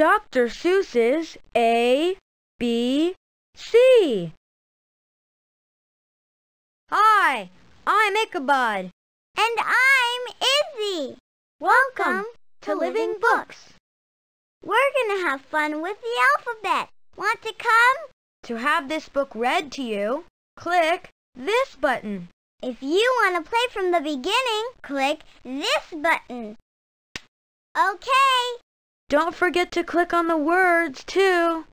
Dr. Seuss's A, B, C. Hi, I'm Ichabod. And I'm Izzy. Welcome to Living Books. We're going to have fun with the alphabet. Want to come? To have this book read to you, click this button. If you want to play from the beginning, click this button. Okay. Don't forget to click on the words, too.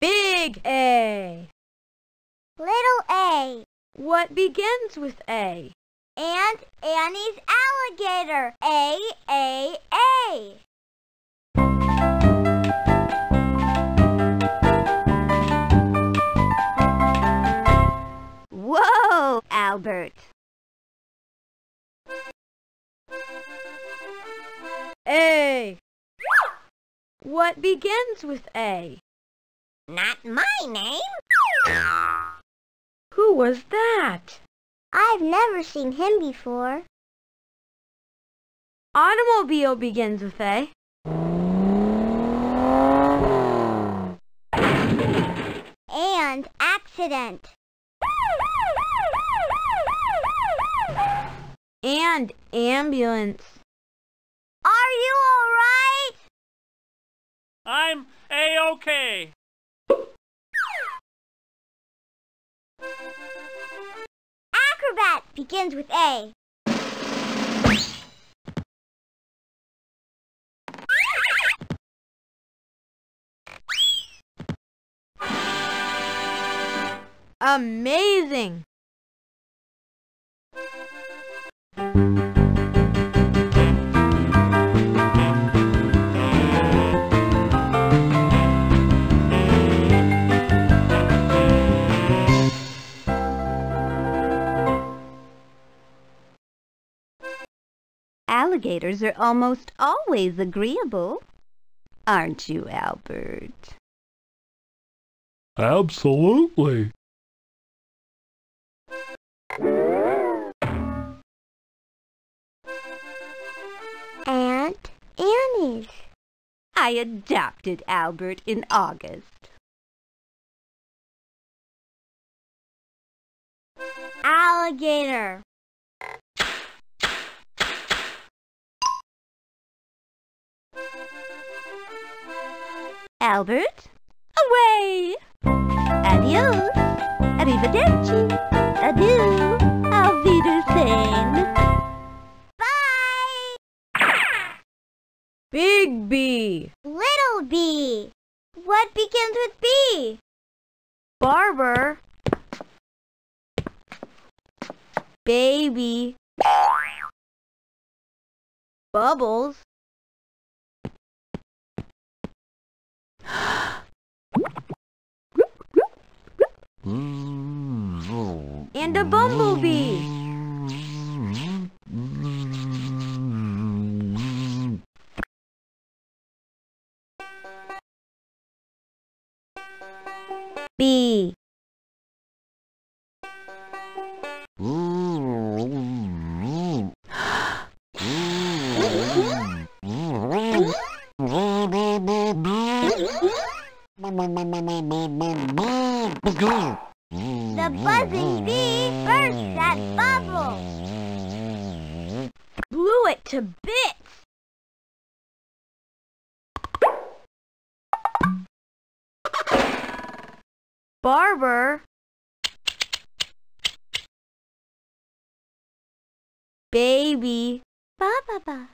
Big A. Little A. What begins with A? And Annie's alligator. A, A, A. Whoa, Albert. A. What begins with A? Not my name. Who was that? I've never seen him before. Automobile begins with A. And accident. And ambulance. Are you all right? I'm A-OK. Acrobat begins with A. Amazing! Alligators are almost always agreeable. Aren't you, Albert? Absolutely. Aunt Annie's. I adopted Albert in August. Alligator. Albert, away! Adios! Arrivederci! Adieu! Auf Wiedersehen! Bye! Big B. Little B. What begins with B? Barber. Baby. Bubbles. and a bumblebee. B. The buzzing bee burst that bubble. Blew it to bits. Barber. Baby. Ba ba ba.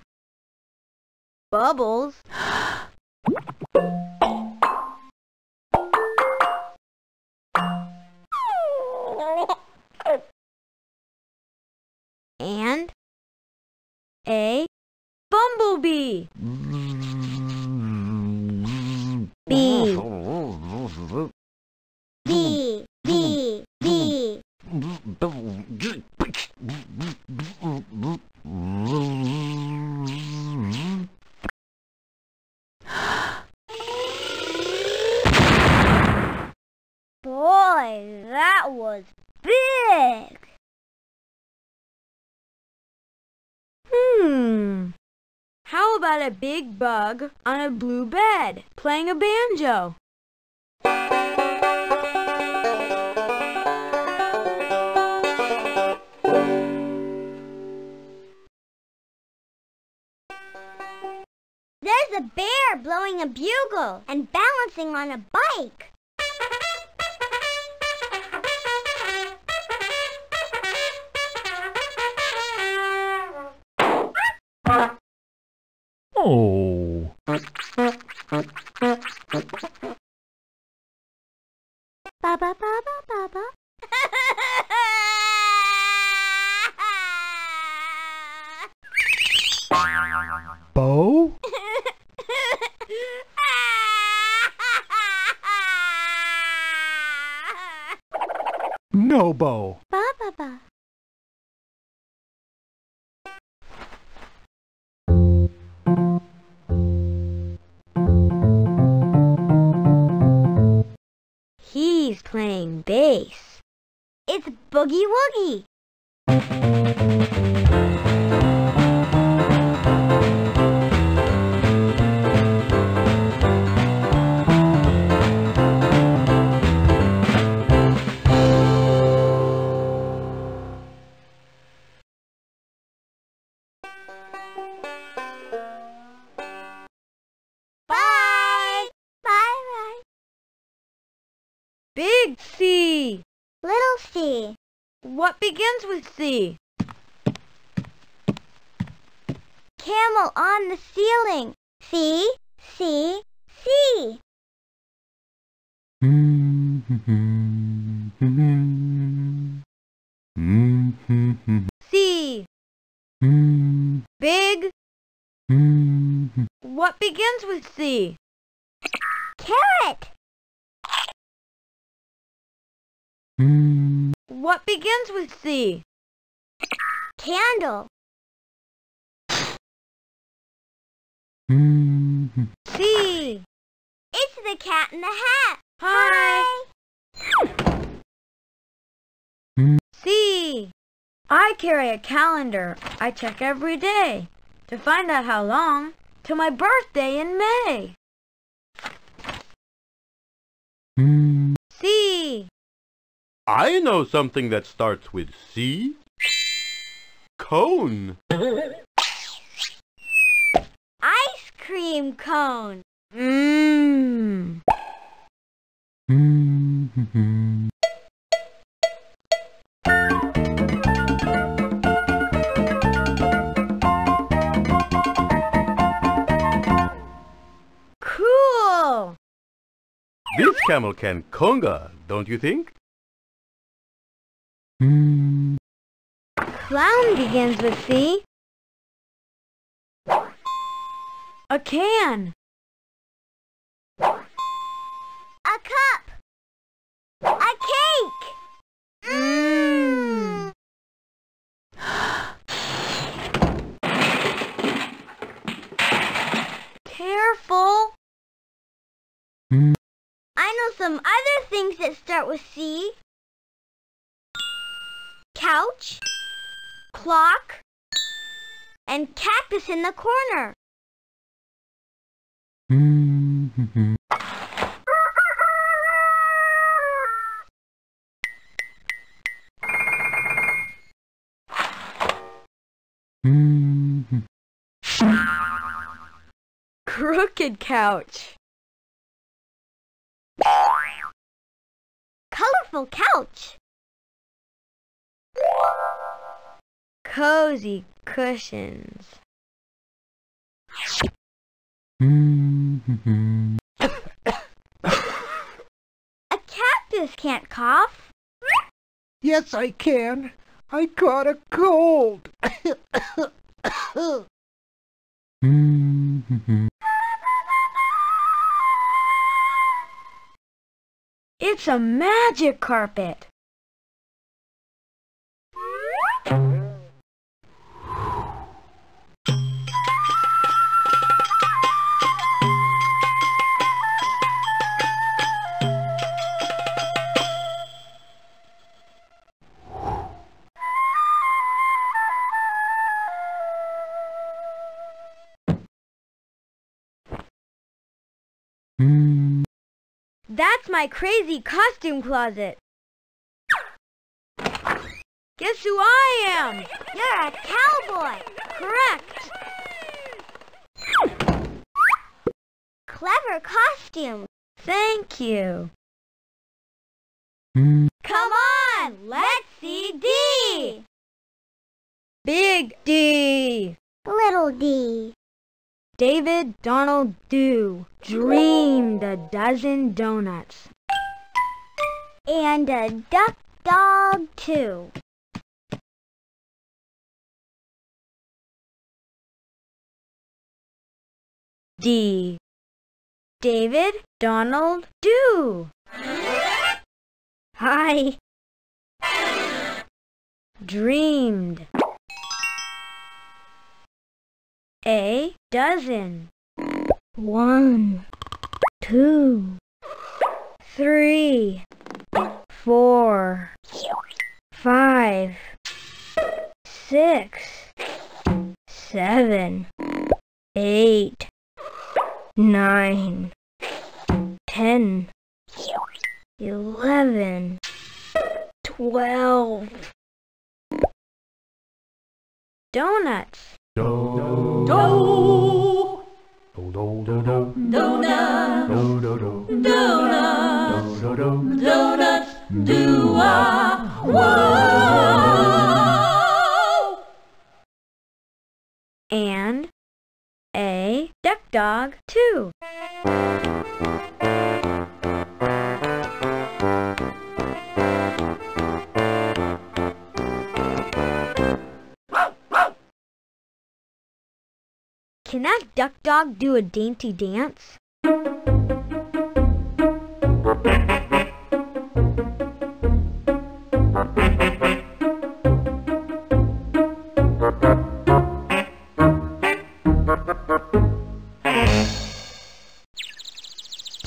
Bubbles. and a bumblebee. Mm-hmm. B. B. B. B. Boy, that was big. About a big bug on a blue bed playing a banjo? There's a bear blowing a bugle and balancing on a bike. Oh. Begins with C? Camel on the ceiling. C, C, C. C. Big. What begins with C? Carrot. What begins with C? Candle. Mm-hmm. C. It's the cat in the hat. Hi. Mm. C. I carry a calendar I check every day to find out how long till my birthday in May. Mm. I know something that starts with C. Cone. Ice cream cone. Mmm. Cool. This camel can conga, don't you think? Hmm. Clown begins with C. A can. A cup. A cake. Mmm. Careful. Hmm. I know some other things that start with C. Couch, clock, and cactus in the corner. Crooked couch. Colorful couch. Cozy cushions. A cactus can't cough. Yes, I can. I caught a cold. It's a magic carpet. Hmm. That's my crazy costume closet. Guess who I am? You're a cowboy. Correct. Clever costume. Thank you. Come on, let's see D. Big D. Little D. David Donald Dew dreamed a dozen donuts. And a duck dog too. D. David Donald Dew. Hi. Dreamed. A dozen. One, two, three, four, five, six, seven, eight, nine, ten, eleven, twelve. Donuts. Do. Do. Do do do do. Donut. Do do do. Donuts. Do do do. Donuts. Do ah. Whoa. and dog too. Can that duck dog do a dainty dance?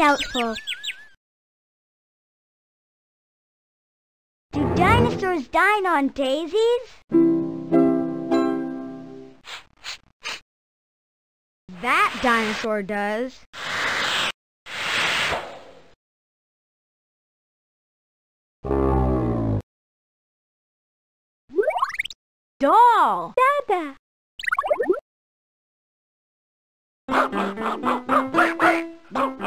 Doubtful. Do dinosaurs dine on daisies? That dinosaur does. Doll. Dada. That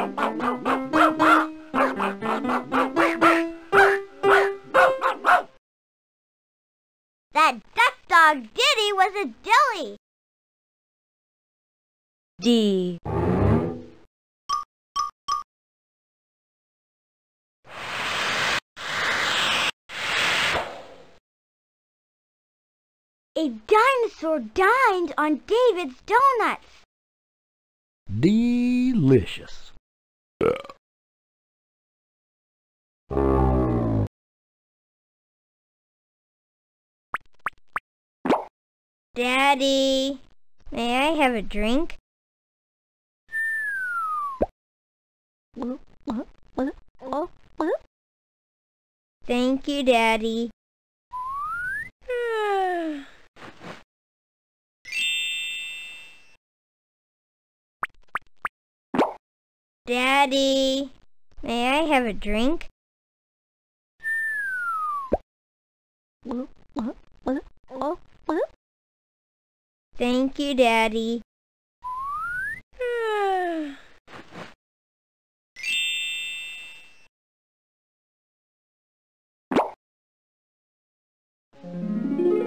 duck dog Diddy was a dilly. D. A dinosaur dined on David's donuts. Delicious. Daddy, may I have a drink? Thank you, Daddy. Daddy, may I have a drink? Thank you, Daddy.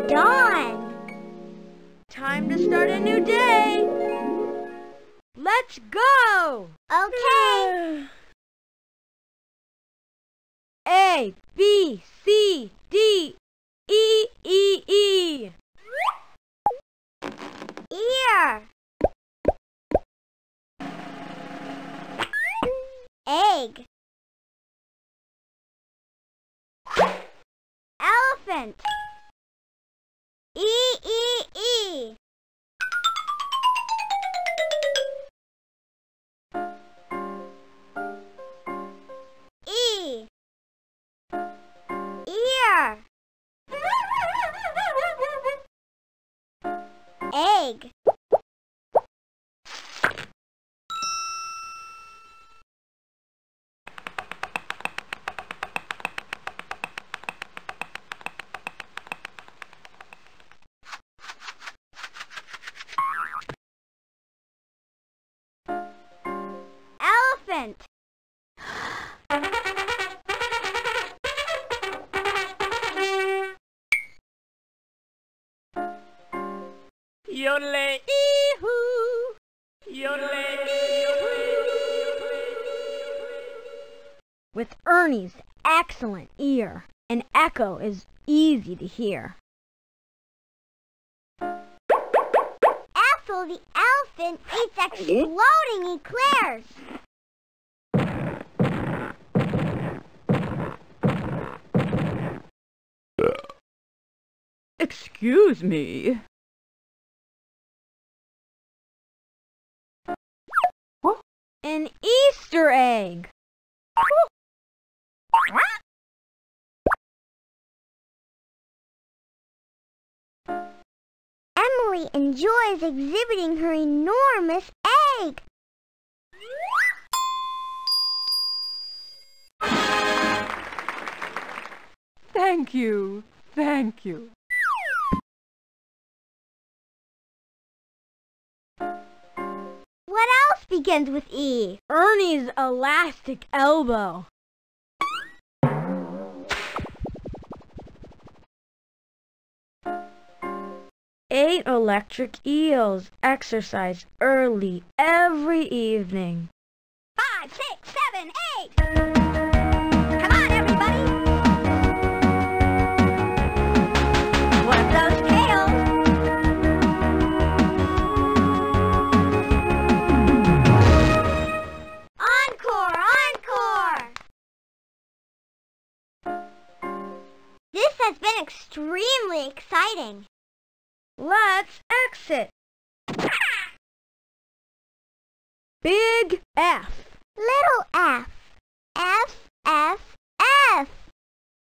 Dawn! Time to start a new day. Let's go. Okay. A, B, C, D, E, E, E. Ear. Egg. Elephant. E, E, E. E. With excellent ear, an echo is easy to hear. Ethel the elephant eats exploding eclairs. Excuse me. An Easter egg. Emily enjoys exhibiting her enormous egg. Thank you. Thank you. What else begins with E? Ernie's elastic elbow. Eight electric eels exercise early every evening. Five, six, seven, eight. Come on, everybody. Tails. Encore, encore. This has been extremely exciting. Let's exit. Big F Little F. F, F, F.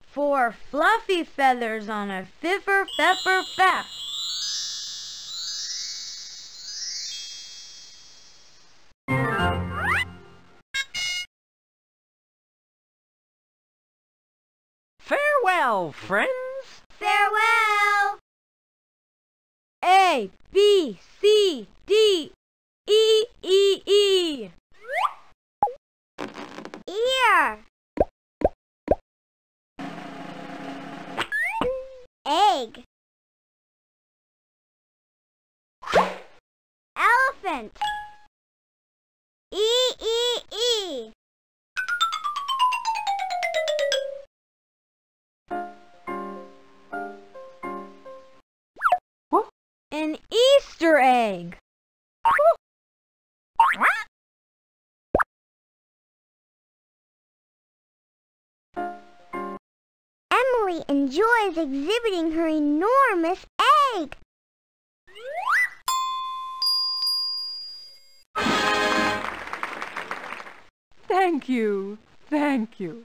for fluffy feathers on a fiffer feffer feff. Farewell, friends. Farewell. A B C D E E E. Ear. Egg. Elephant. E E E. An Easter egg. Emily enjoys exhibiting her enormous egg. Thank you. Thank you.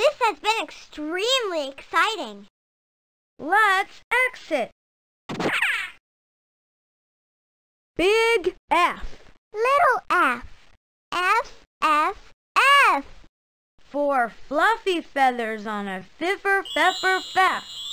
This has been extremely exciting. Let's exit. Big F Little F. F, F, F. for fluffy feathers on a fiffer feffer feff.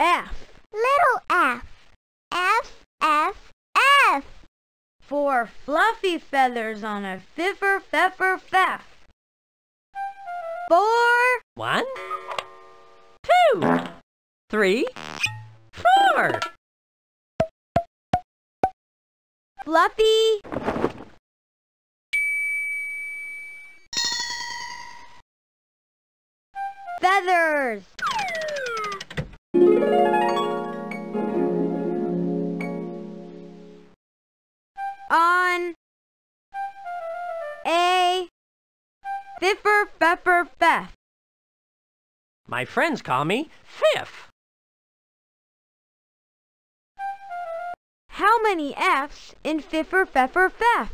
F Little F. F, F, F. for fluffy feathers on a fiffer feffer feff. Four One, two, three, four. Fluffy feathers. On a fiffer feffer feff. My friends call me Fifth. How many F's in fiffer feffer feff?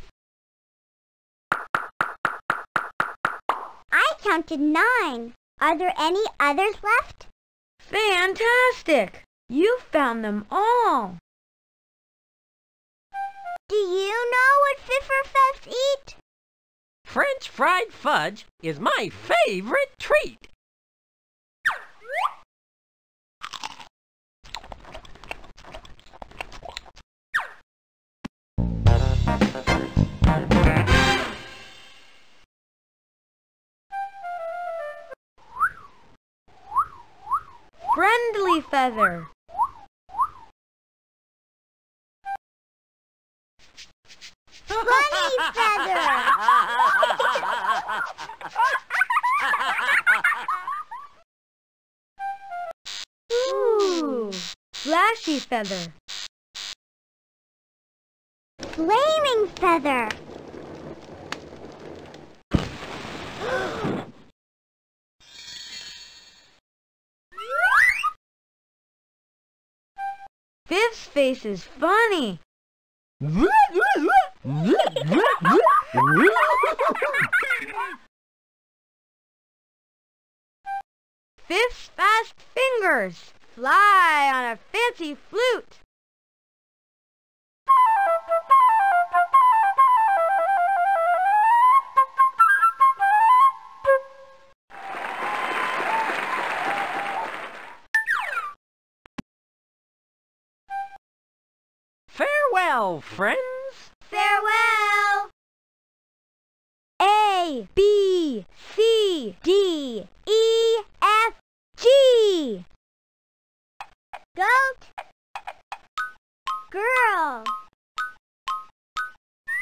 I counted nine. Are there any others left? Fantastic! You found them all. Do you know what Fifferfeffs eat? French fried fudge is my favorite treat. Feather. Funny feather. Ooh. Flashy feather. Flaming feather. Fifth's face is funny. Fifth's fast fingers fly on a fancy flute. Farewell, friends. Farewell. A, B, C, D, E, F, G. Goat. Girl.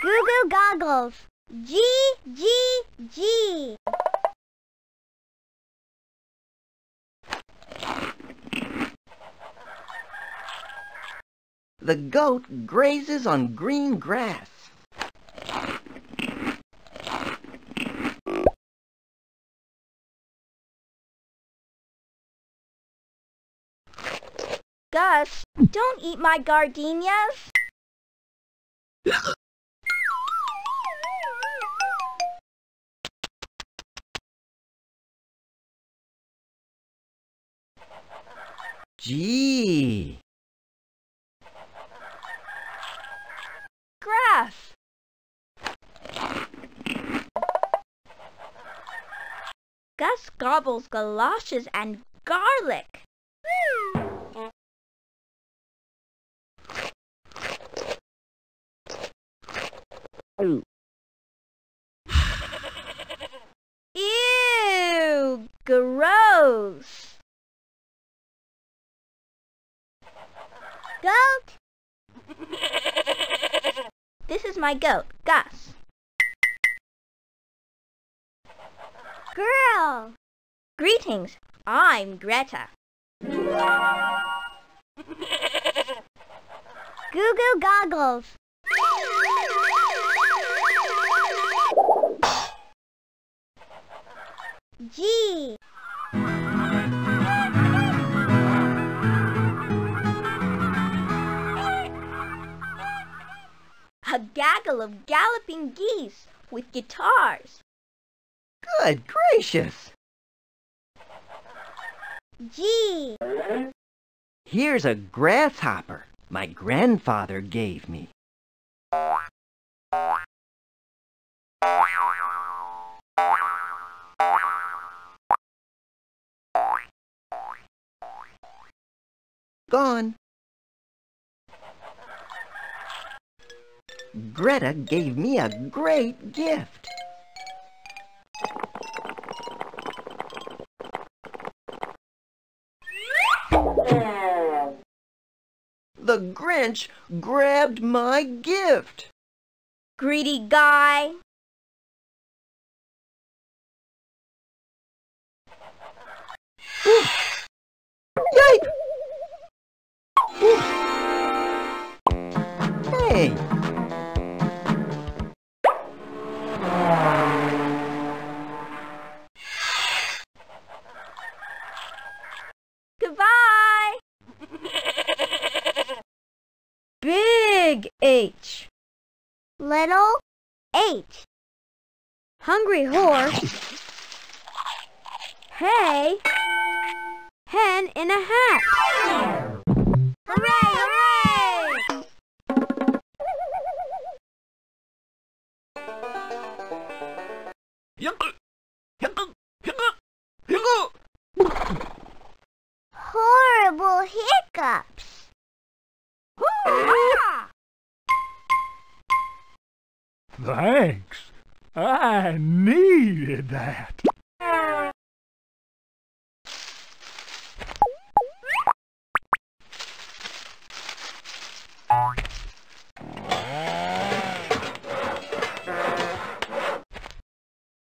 Goo goo goggles. G, G, G. The goat grazes on green grass. Gus, don't eat my gardenias. Gee. Gus gobbles galoshes and garlic. Ew, gross. Goat. This is my goat, Gus. Girl. Greetings. I'm Greta. Goo goo goggles. G. A gaggle of galloping geese with guitars. Good gracious. Gee! Here's a grasshopper my grandfather gave me. Gone. Greta gave me a great gift. The Grinch grabbed my gift. Greedy guy. Yipe! Little H. Hungry horse. Hey, Hen in a hat. Hooray, hooray! Horrible hiccups. Thanks. I needed that.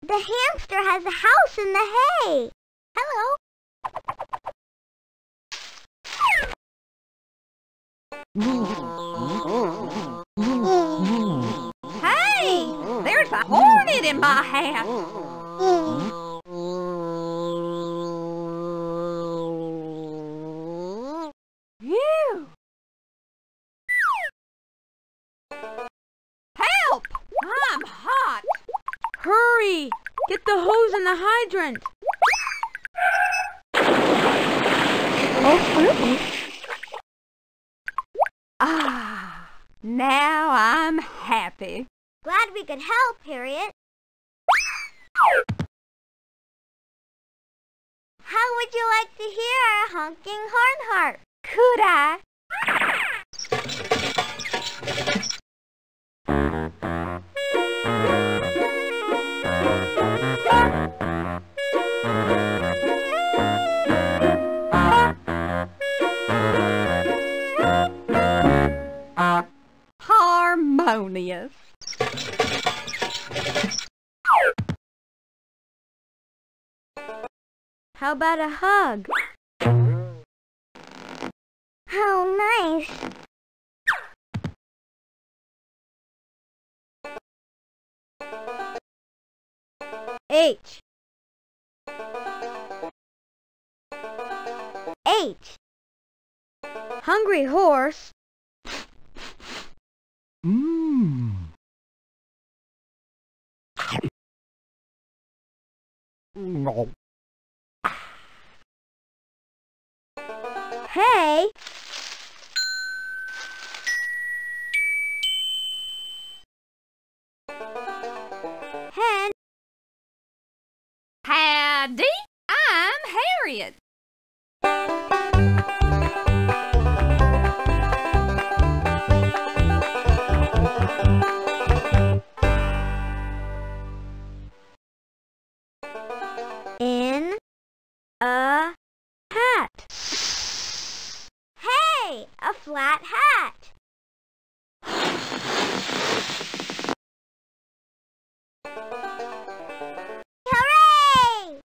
The hamster has a house in the hay. Hello. Ooh. A hornet in my hat! Phew! Help! I'm hot! Hurry! Get the hose and the hydrant. Ah, now I'm happy. Glad we could help, Harriet. How would you like to hear our honking horn harp? Could I? Harmonious. How about a hug? How nice. H. H. Hungry horse. Mmm. No. Hey. Hen. Howdy, I'm Harriet. In. A hat. Hey, a flat hat. Hooray!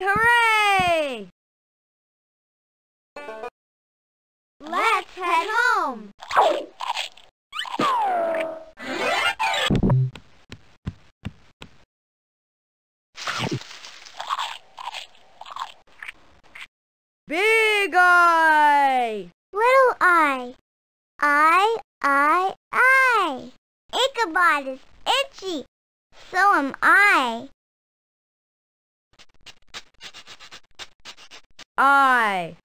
Hooray! Let's head home. Big I! Little eye. I, I, I. Ichabod is itchy. So am I. I.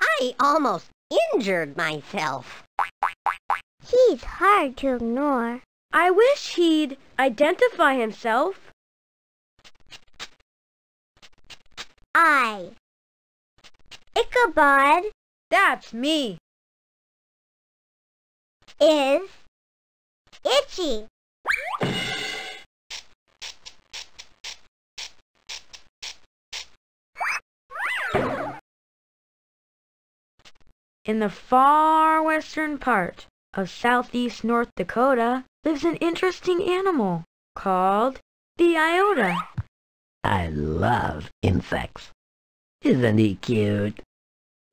I almost injured myself. He's hard to ignore. I wish he'd identify himself. I. Ichabod That's me. is itchy. In the far western part of southeast North Dakota lives an interesting animal called the iota. I love insects. Isn't he cute?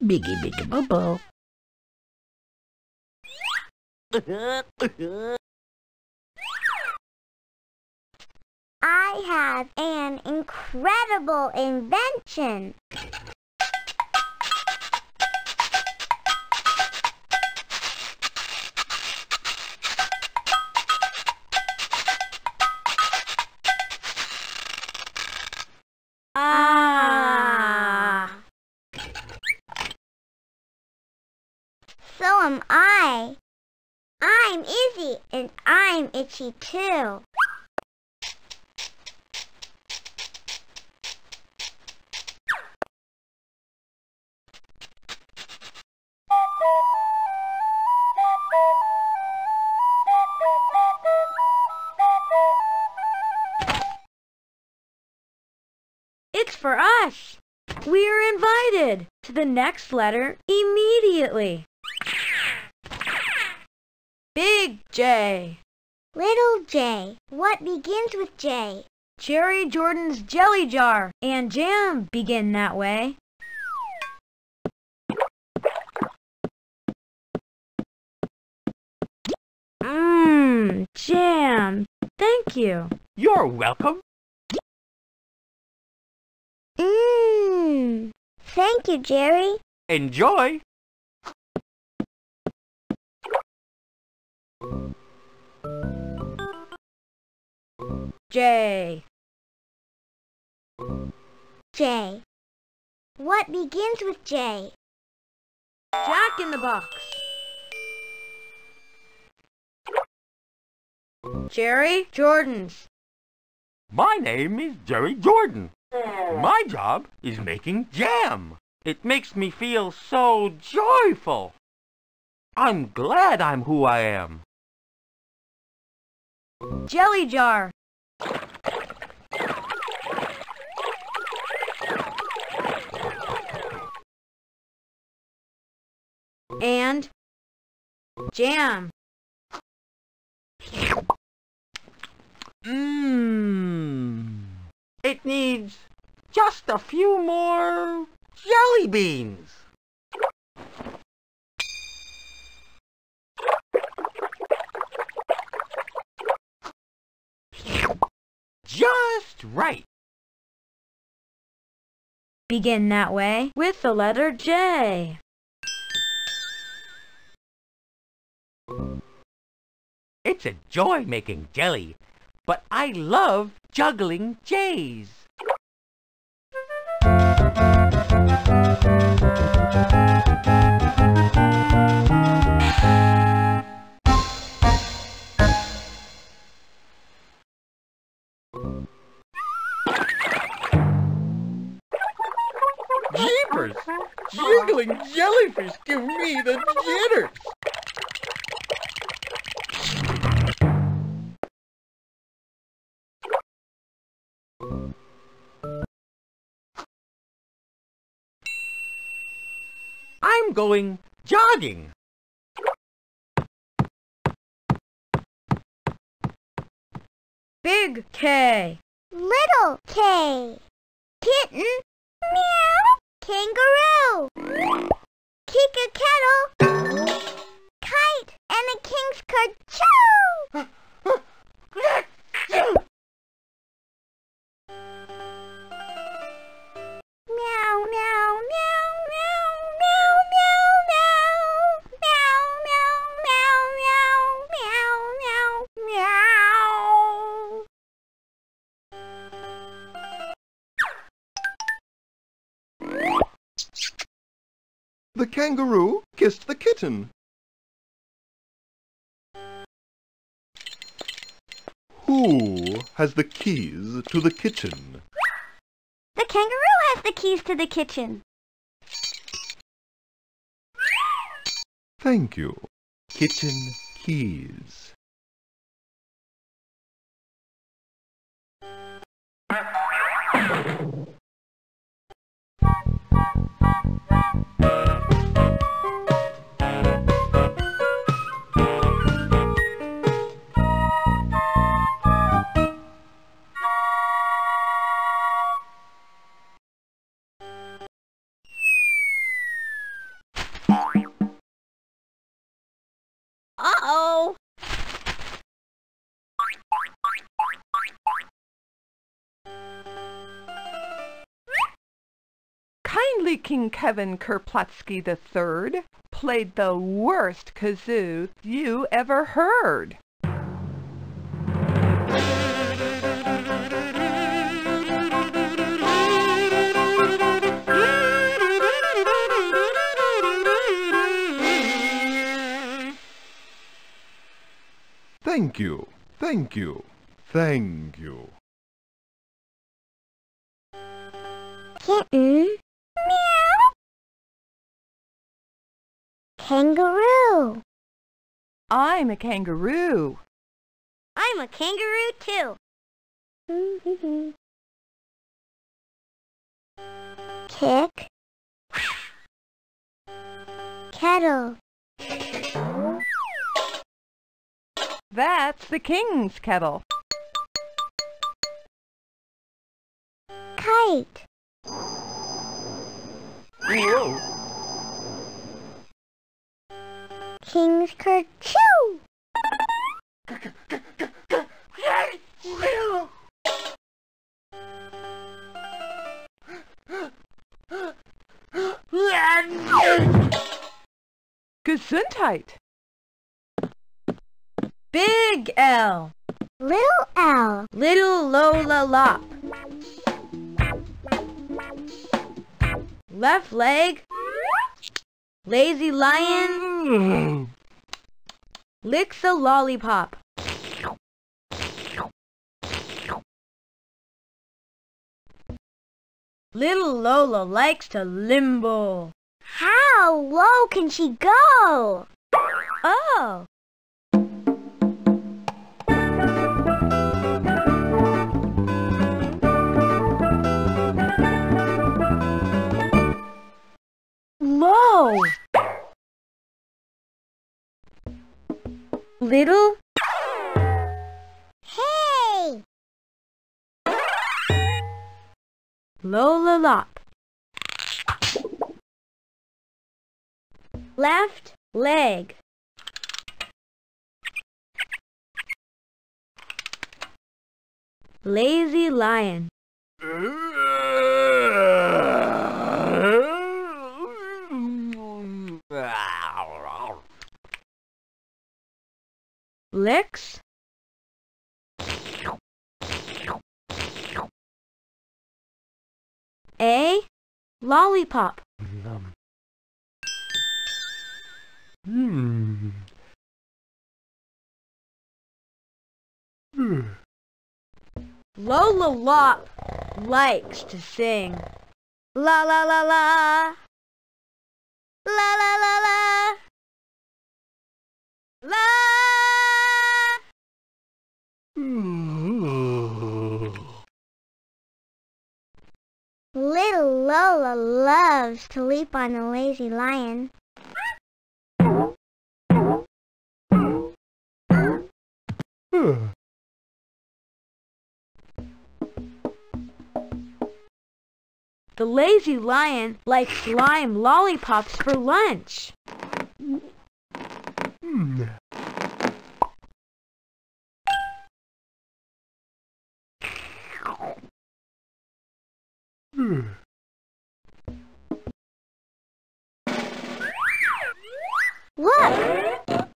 Biggie biggie bubble. I have an incredible invention. So am I. I'm Izzy and I'm itchy too. It's for us. We are invited to the next letter immediately. Big J. Little J. What begins with J? Jerry Jordan's jelly jar and jam begin that way. Mmm, jam. Thank you. You're welcome. Mmm. Thank you, Jerry. Enjoy. J. J. What begins with J? Jack in the Box. Jerry Jordan's. My name is Jerry Jordan. My job is making jam. It makes me feel so joyful. I'm glad I'm who I am. Jelly jar. And jam. Mmm. It needs just a few more jelly beans. Just right. Begin that way with the letter J. It's a joy making jelly, but I love juggling J's. Jiggling jellyfish give me the jitters! I'm going jogging. Big K. Little K. Kitten. Meow. Kangaroo. Kick a kettle. Kite and a king's kerchoo. Meow, meow, meow, The kangaroo kissed the kitten. Who has the keys to the kitchen? The kangaroo has the keys to the kitchen. Thank you. Kitchen keys. King Kevin Kerplotsky III played the worst kazoo you ever heard. Thank you. Thank you. Thank you. Kitten. Meow. Kangaroo. I'm a kangaroo. I'm a kangaroo too. Kick. Kettle. That's the king's kettle. Kite. Whoa. King's kerchoo. Gesundheit. Big L. Little L. Little Lola Lopp. Left leg. Lazy lion. Licks a lollipop. Little Lola likes to limbo. How low can she go? Oh. Low. Little Hey! Lola Lopp. Left leg. Lazy lion. Licks. A lollipop. Hmm. Lola Lopp likes to sing. La la la la. La la la la. La. Little Lola loves to leap on a lazy lion. The lazy lion likes lime lollipops for lunch. Hmm. Look!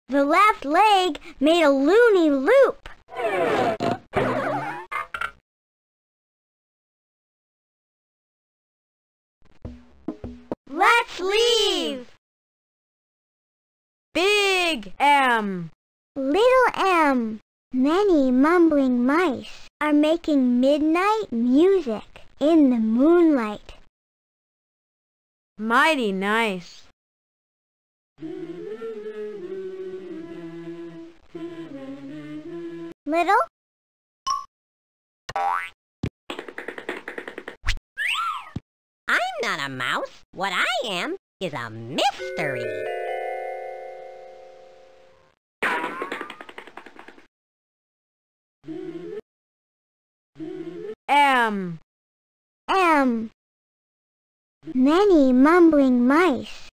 The left leg made a loony loop. Let's leave. Big M. Little M. Many mumbling mice are making midnight music in the moonlight. Mighty nice. Little I'm not a mouse. What I am is a mystery. M. M. Many mumbling mice.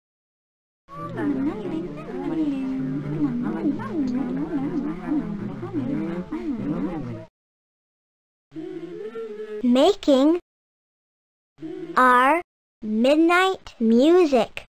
Making our midnight music.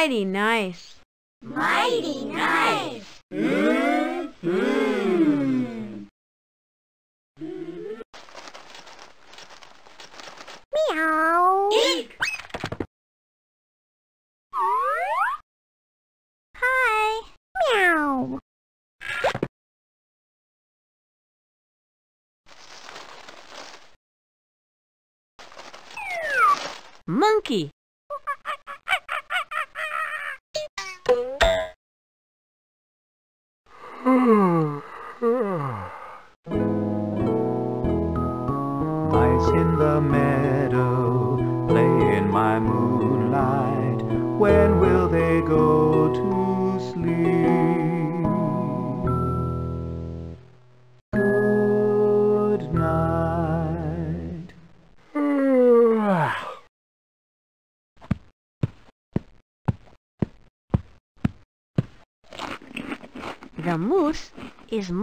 Mighty nice. Mighty nice.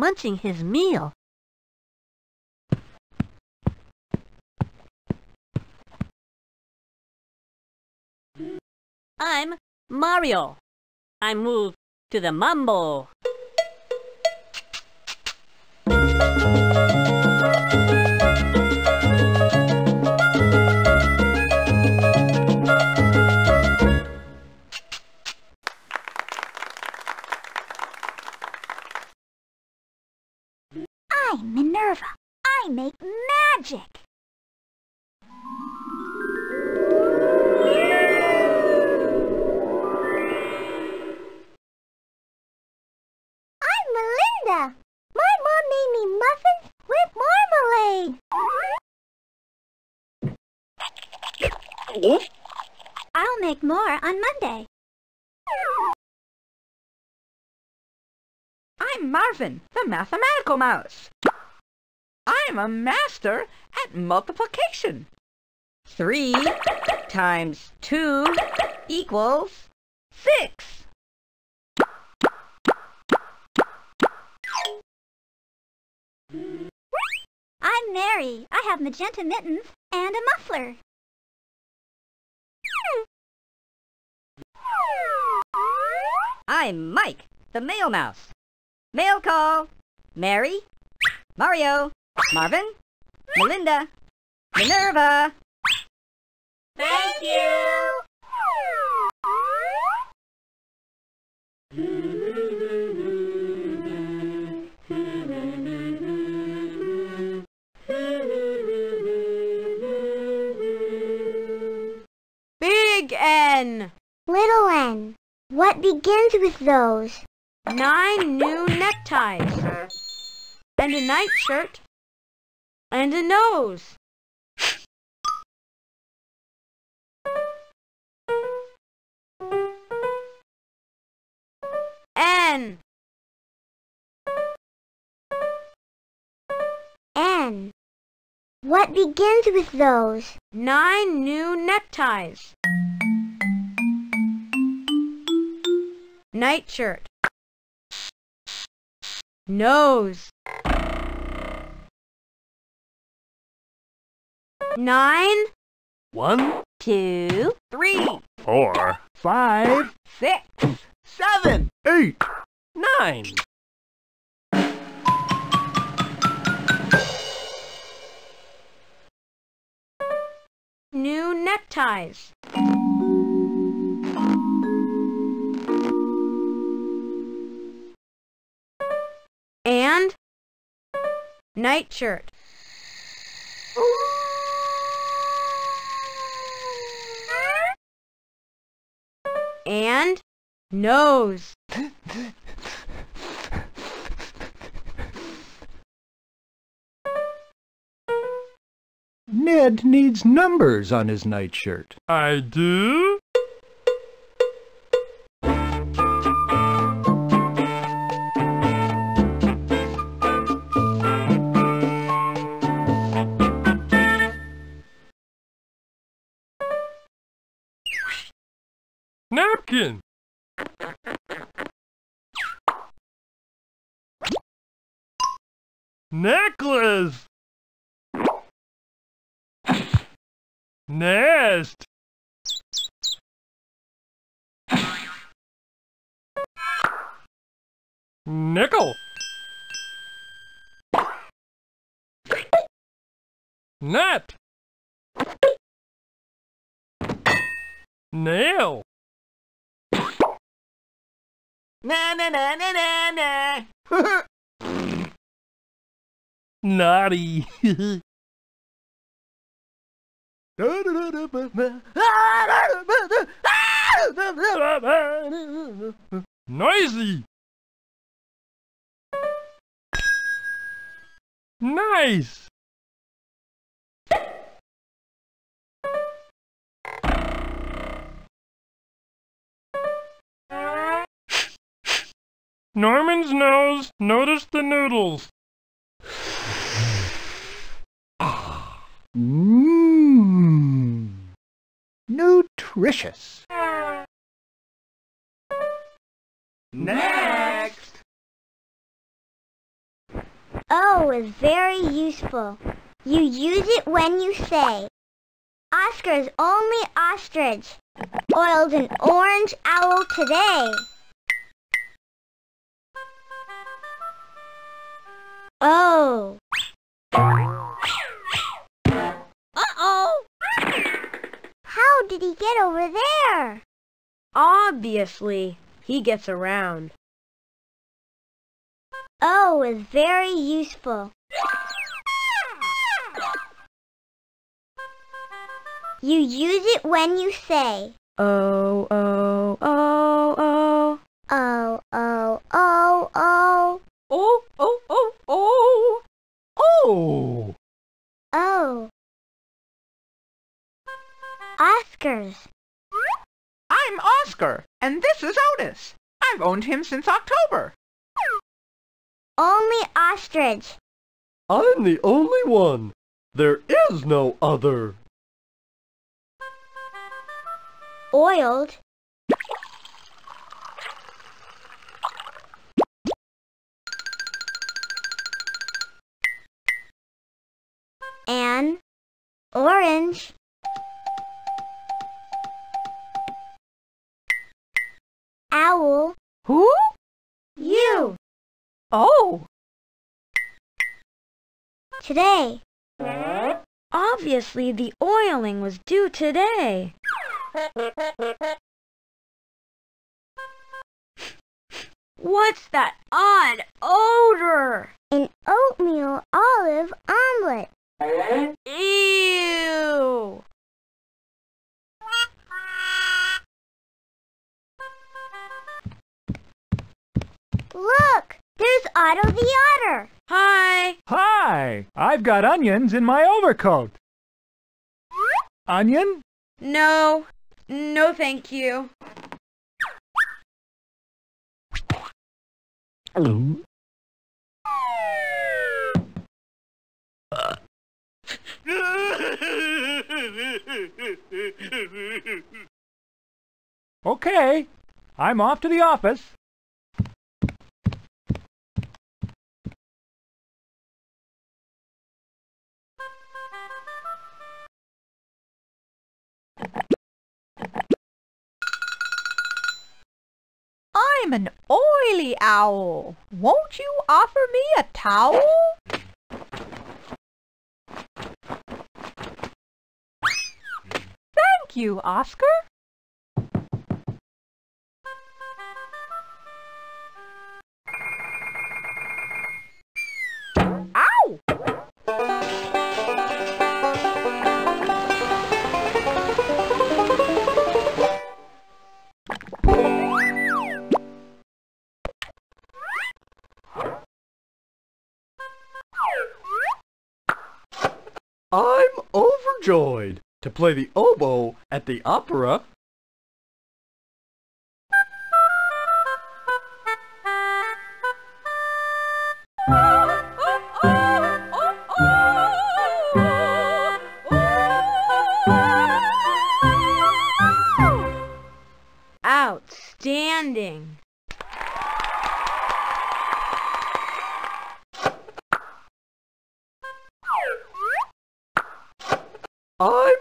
Munching his meal. I'm Mario. I moved to the Mambo. I make magic. I'm Melinda. My mom made me muffins with marmalade. I'll make more on Monday. I'm Marvin, the mathematical mouse. I'm a master at multiplication. Three times two equals six. I'm Mary. I have magenta mittens and a muffler. I'm Mike, the mail mouse. Mail call. Mary, Mario, Marvin, Melinda, Minerva. Thank you. Big N. Little N. What begins with those? Nine new neckties. And a nightshirt. And a nose. N. N. What begins with those? Nine new neckties. Nightshirt. Nose. Nine. One, Two, Three, four, Five, six, seven, eight, nine. New neckties. And nightshirt. And nose. Ned needs numbers on his nightshirt. I do? Napkin. Necklace. Nest. Nickel. Net. Nail. Na na na na na na. Naughty. Noisy! Nice! Norman's nose, notice the noodles. Mmm. Nutritious. Next! Oh, o is very useful. You use it when you say, Oscar's only ostrich oiled an orange owl today. Oh. Uh-oh! How did he get over there? Obviously, he gets around. Oh, o is very useful. You use it when you say, Oh, oh, oh, oh. Oh, oh, oh, oh. Oh, oh, oh. Oscars. I'm Oscar, and this is Otis. I've owned him since October. Only ostrich. I'm the only one. There is no other. Oiled. An orange. Owl. Who? You. Oh. Today. Obviously, the oiling was due today. What's that odd odor? An oatmeal olive omelet. Ew! Look! There's Otto the otter. Hi! Hi! I've got onions in my overcoat. Onion? No, no thank you. Okay, I'm off to the office. I'm an oily owl. Won't you offer me a towel? Thank you, Oscar. I'm overjoyed to play the oboe at the opera. Outstanding. I'm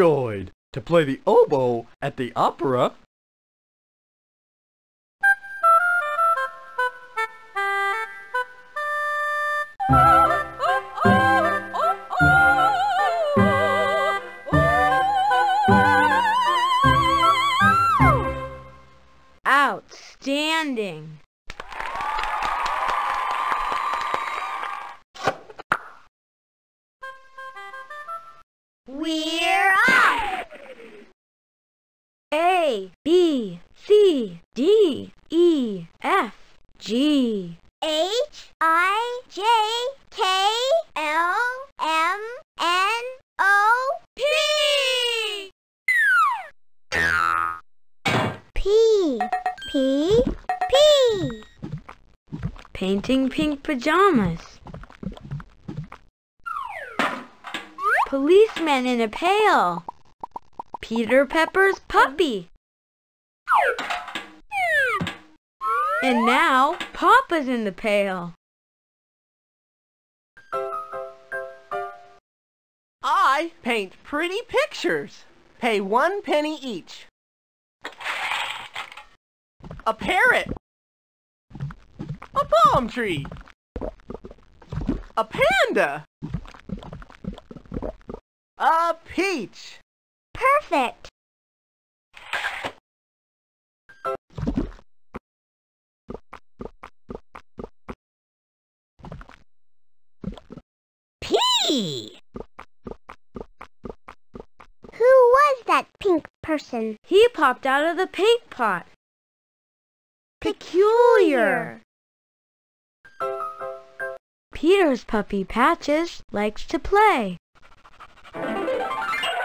overjoyed to play the oboe at the opera. Outstanding. Painting pink pajamas. Policeman in a pail. Peter Pepper's puppy. And now, Papa's in the pail. I paint pretty pictures. Pay one penny each. A parrot. Palm tree. A panda. A peach. Perfect. P. Who was that pink person? He popped out of the paint pot. Peculiar. Peter's puppy Patches likes to play.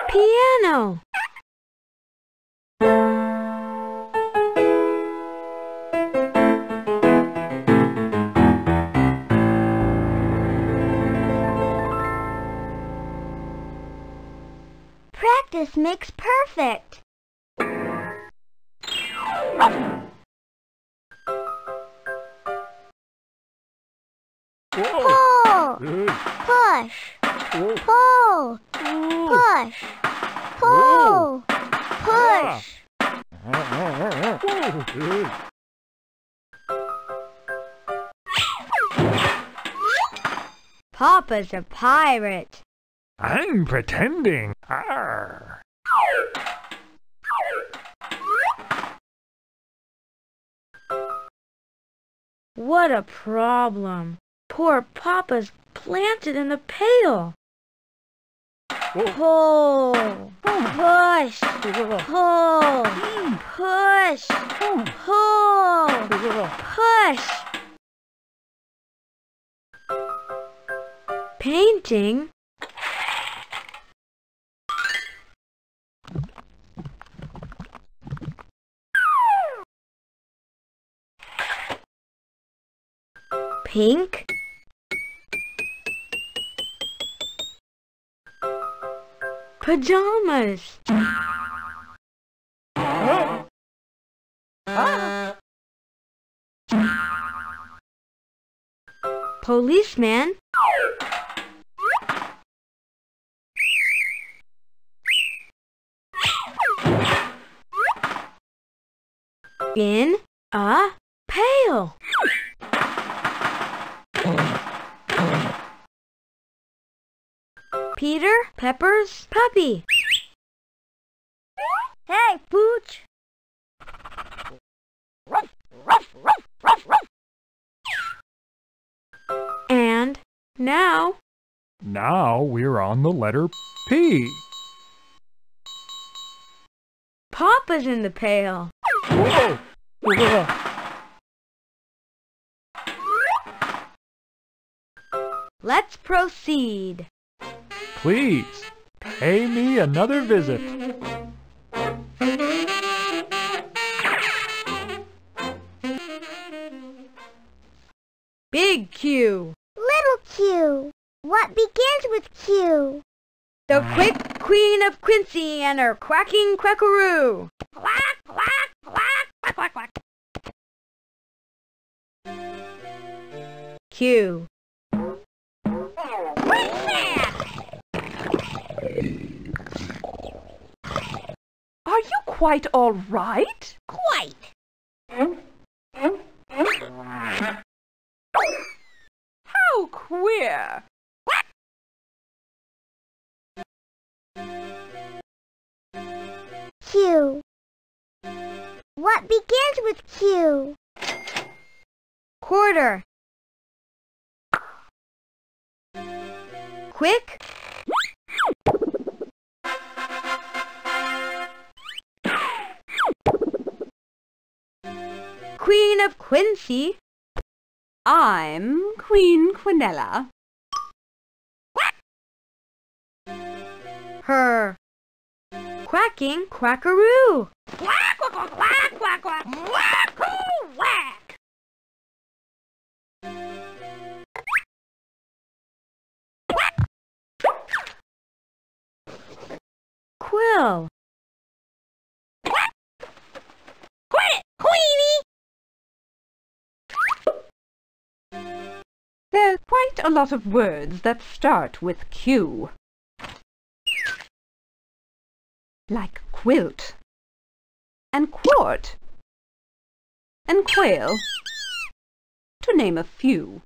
Piano. Practice makes perfect. Pull, push, pull, push, pull, push. Papa's a pirate. I'm pretending. Arr. What a problem. Poor Papa's planted in the pail. Pull, push, pull, push, pull, push. Painting. Pink pajamas. Policeman in a pail. Peter Pepper's puppy. Hey, Pooch. And now Now we're on the letter P. Papa's in the pail. Whoa! Let's proceed. Please, pay me another visit. Big Q. Little Q. What begins with Q? The quick queen of Quincy and her quacking quackaroo. Quack, quack, quack, quack, quack, quack. Q. Are you quite all right? Quite. How queer! Q. What begins with Q? Quarter. Quick. Queen of Quincy. I'm Queen Quinella. Her. Quacking quackaroo. Quack, quack, quack, quack, quack, quack, quack! Quill. It, Queenie! There's quite a lot of words that start with Q. Like quilt, and quart, and quail, to name a few.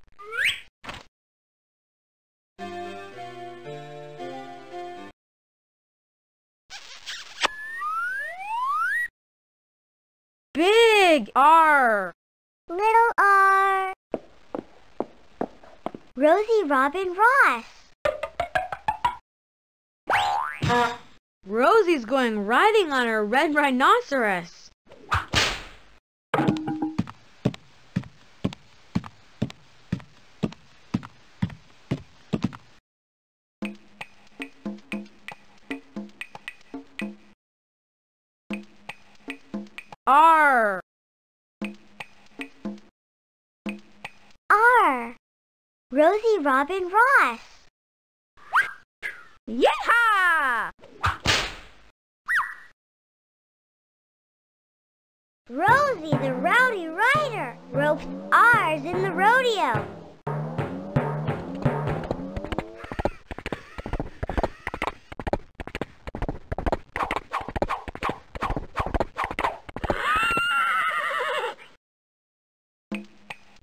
Big R. Little R. Rosie Robin Ross. Rosie's going riding on her red rhinoceros. R. Rosie Robin Ross. Yeehaw! Rosie the Rowdy Rider ropes R's in the rodeo.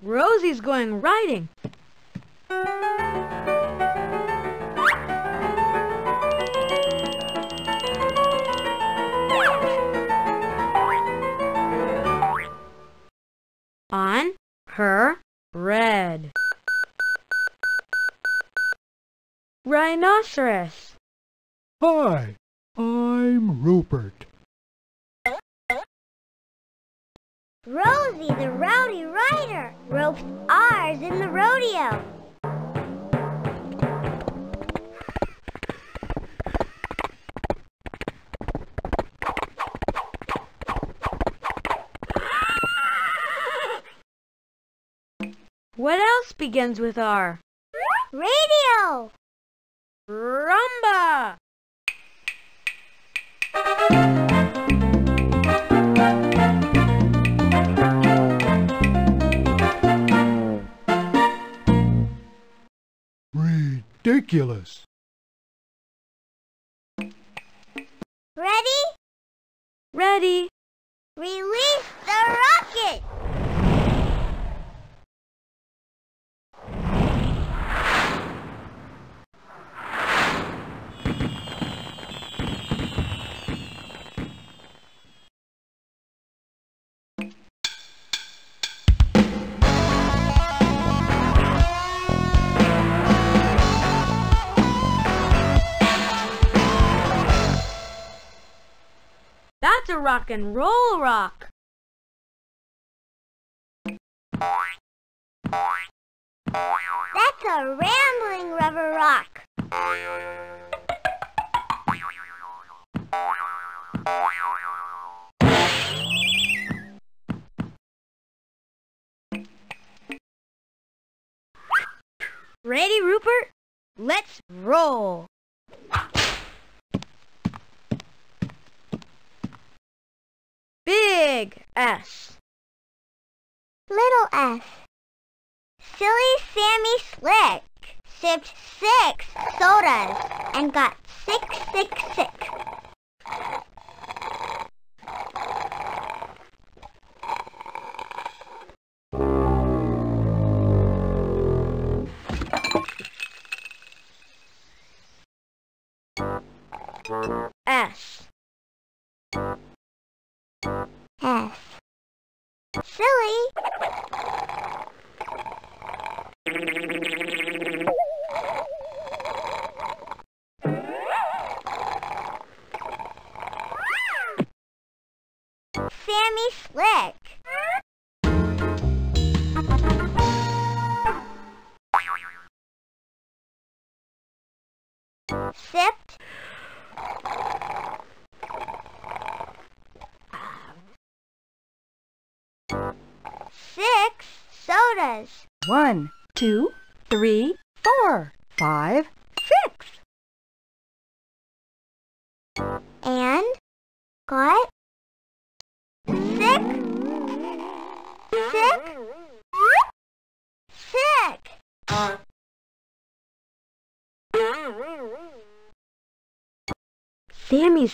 Rosie's going riding. On her red. Rhinoceros. Hi, I'm Rupert. Rosie the Rowdy Rider ropes R's in the rodeo. What else begins with R? Radio. Rumba. Ridiculous. Ready? Ready. Release the rocket. That's rock and roll rock. That's a rambling rubber rock. Ready, Rupert? Let's roll. Big S. Little S. Silly Sammy Slick sipped six sodas and got sick, sick, sick. S. S. Silly.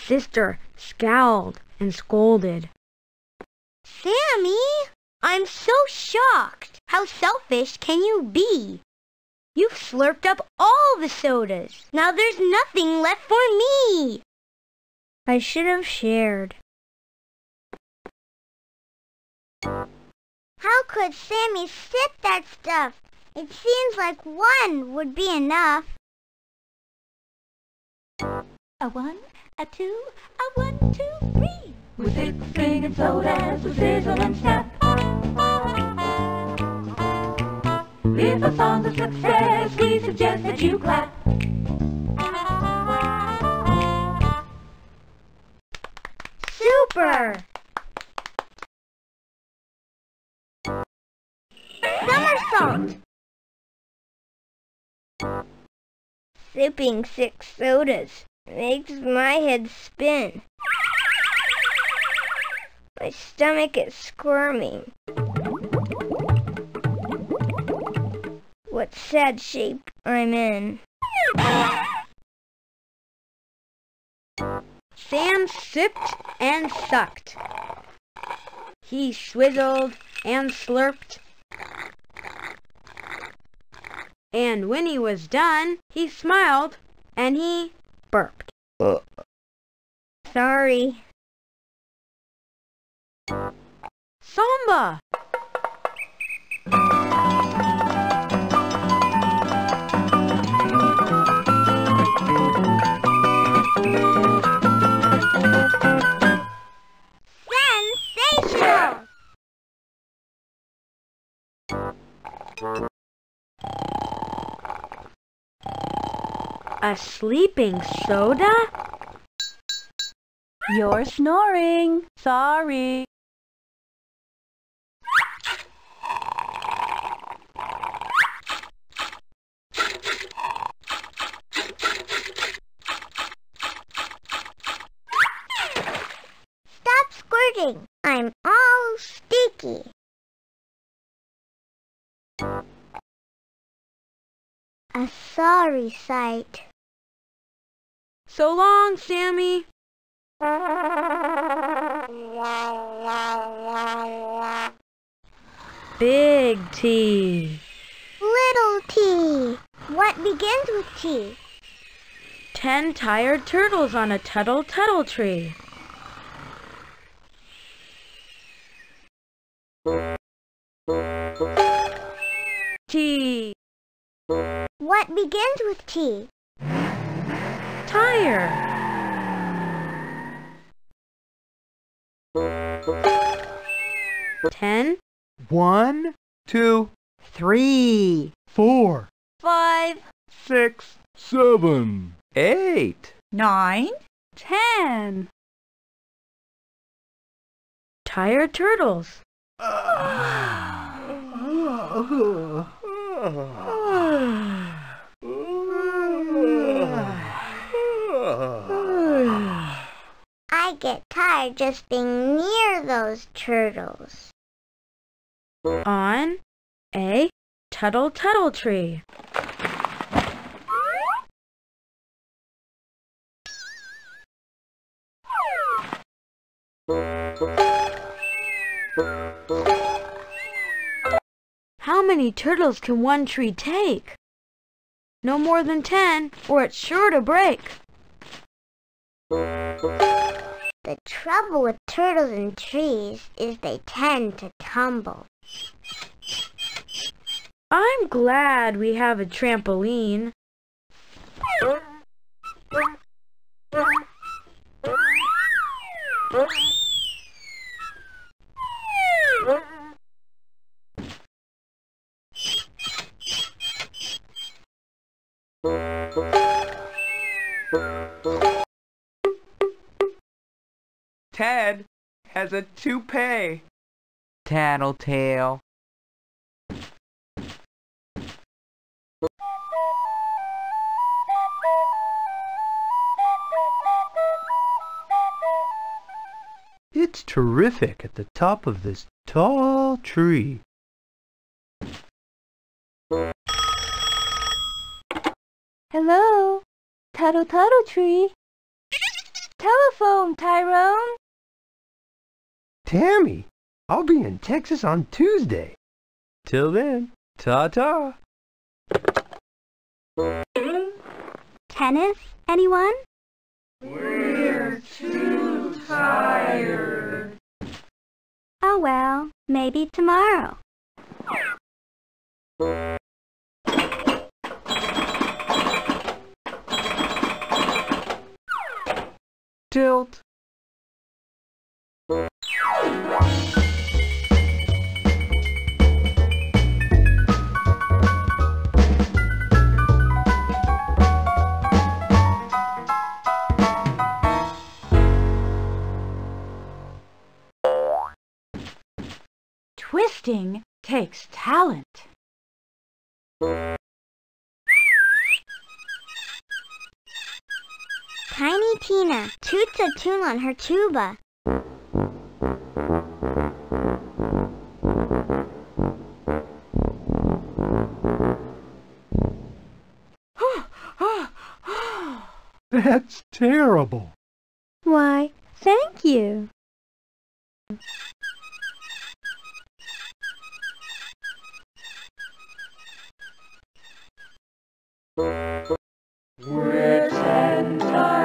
Sister scowled and scolded. Sammy, I'm so shocked. How selfish can you be? You've slurped up all the sodas. Now there's nothing left for me. I should have shared. How could Sammy sip that stuff? It seems like one would be enough. A one, a two, a one, two, three. With six singing sodas, with sizzle and snap. If a song's a success, we suggest that you clap. Super! Somersault! Sipping six sodas makes my head spin. My stomach is squirming. What sad shape I'm in. Sam sipped and sucked. He swizzled and slurped. And when he was done, he smiled and he burped. Sorry. Samba! Sensational! A sleeping soda? You're snoring. Sorry. Stop squirting. I'm all sticky. A sorry sight. So long, Sammy. Big T. Little T. What begins with T? Ten tired turtles on a tuttle tuttle tree. T. What begins with T? Tire. Ten. One, two, three, four, Five, six, seven, eight. nine, ten. Tired turtles. Ah. Ah. I get tired just being near those turtles. On a tuttle tuttle tree. How many turtles can one tree take? No more than ten, or it's sure to break. The trouble with turtles and trees is they tend to tumble. I'm glad we have a trampoline. Ted has a toupee. Tattletale. It's terrific at the top of this tall tree. Hello, tattle tattle Tree. Telephone, Tyrone. Tammy, I'll be in Texas on Tuesday. Till then, ta-ta. Tennis, anyone? We're too tired. Oh well, maybe tomorrow. Tilt. Twisting takes talent. Tiny Tina toots a tune on her tuba. That's terrible. Why, thank you. We're ten tired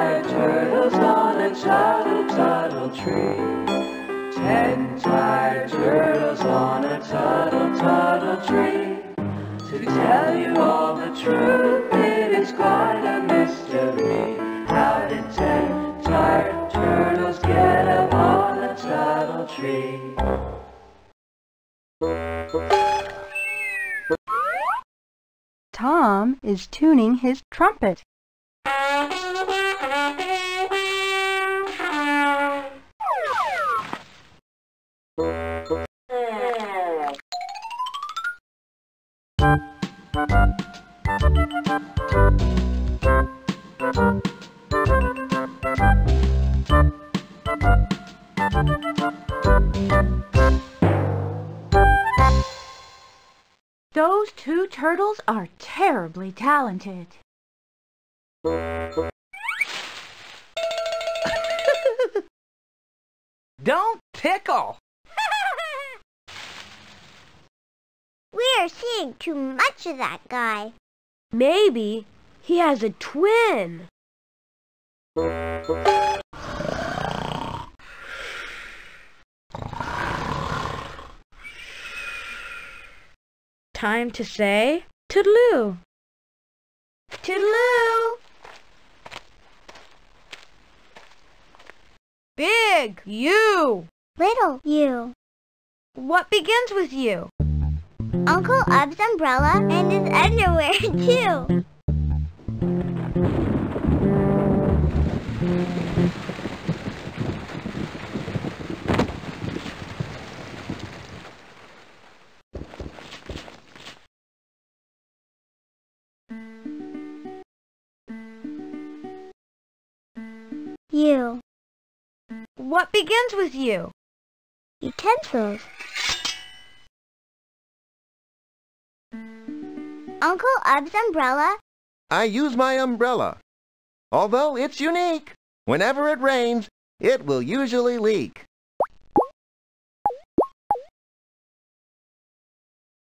truth, it is quite a mystery. How did ten tired turtles get up on a tuttle tree? Tom is tuning his trumpet. Those two turtles are terribly talented. Don't pickle! We're seeing too much of that guy. Maybe he has a twin. Time to say toodaloo. Toodaloo! Big U. Little U. What begins with U? Uncle Ubb's umbrella and his underwear, too. You. What begins with U? Utensils. Uncle Ubb's umbrella. I use my umbrella. Although it's unique. Whenever it rains, it will usually leak.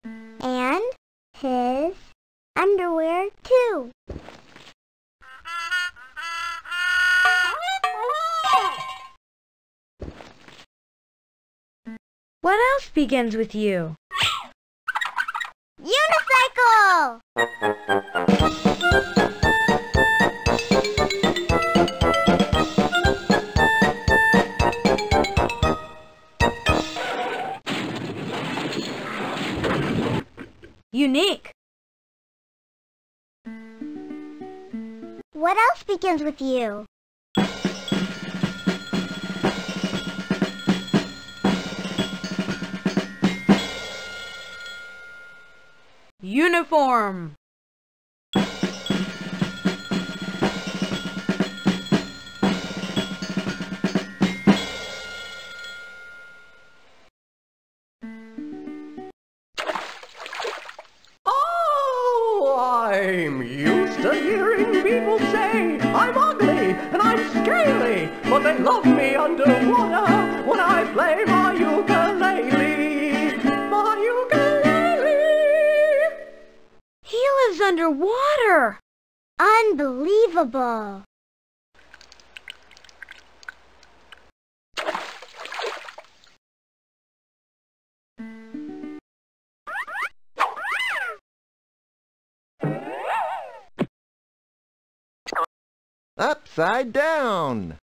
And his underwear, too. What else begins with U? Unicycle! Unique. What else begins with U? Uniform oh, I'm used to hearing people say I'm ugly and I'm scaly, but they love me underwater when I play my ukulele. Underwater. Unbelievable. Upside down.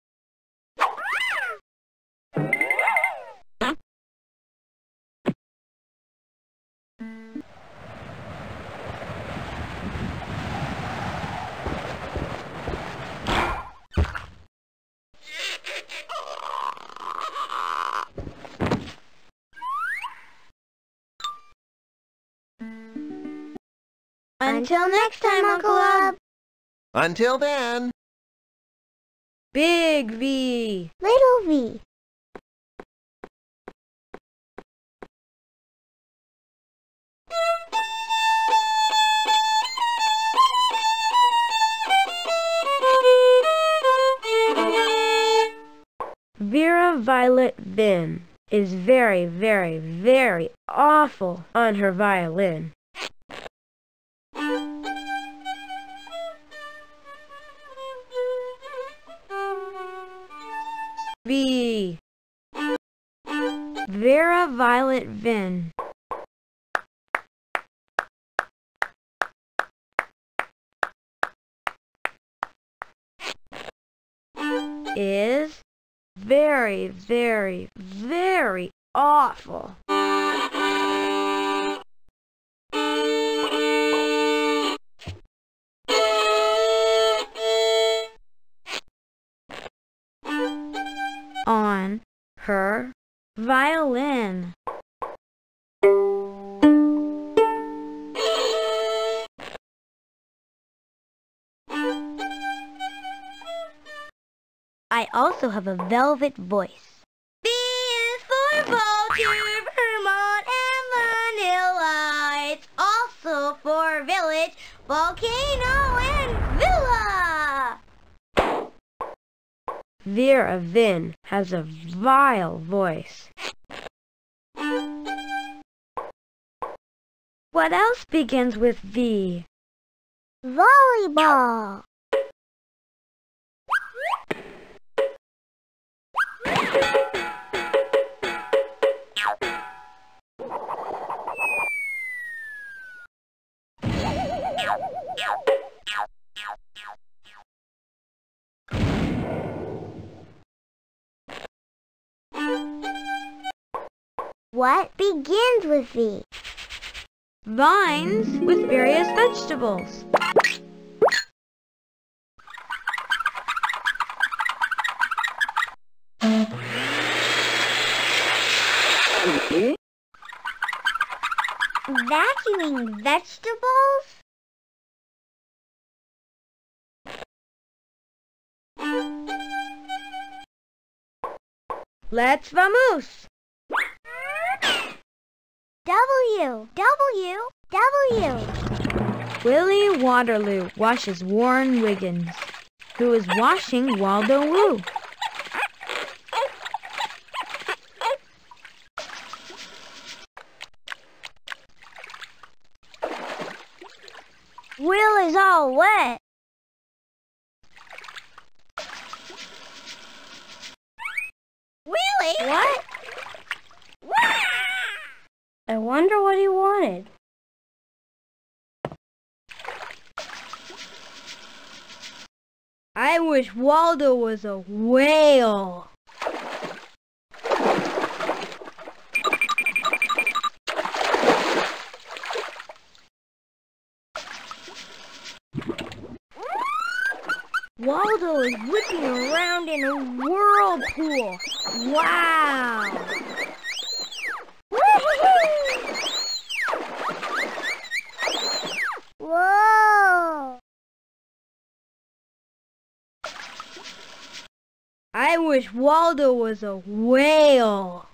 Until next time, Uncle Ubb. Until then. Big V. Little V. Vera Violet Vin is very, very, very awful on her violin. Vera Violet Vin. Is very, very, very awful. On her violin. I also have a velvet voice. B is for Vulture, Vermont, and. It's also for Village, Volcano, and Villa. Vera Vin has a vile voice. What else begins with V? Volleyball. What begins with V? Vines with various vegetables. Vacuuming vegetables? Let's vamoose. W, W, W. Willie Waterloo washes Warren Wiggins, who is washing Waldo Woo. Will is all wet. Willie? What? I wonder what he wanted. I wish Waldo was a whale. Waldo is whipping around in a whirlpool. Wow! Whoa! I wish Waldo was a whale.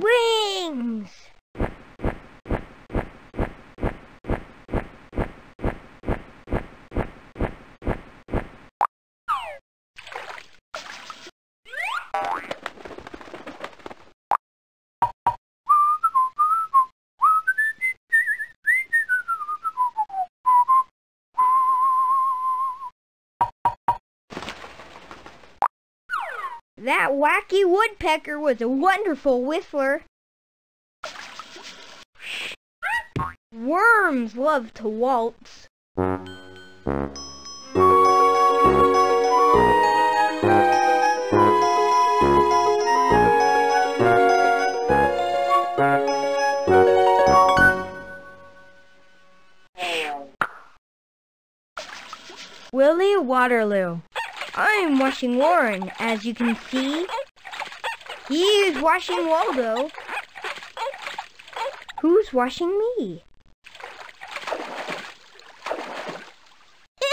Wings! Wacky woodpecker was a wonderful whistler. Worms love to waltz. Willie Waterloo. I'm washing Warren, as you can see. He is washing Waldo. Who's washing me?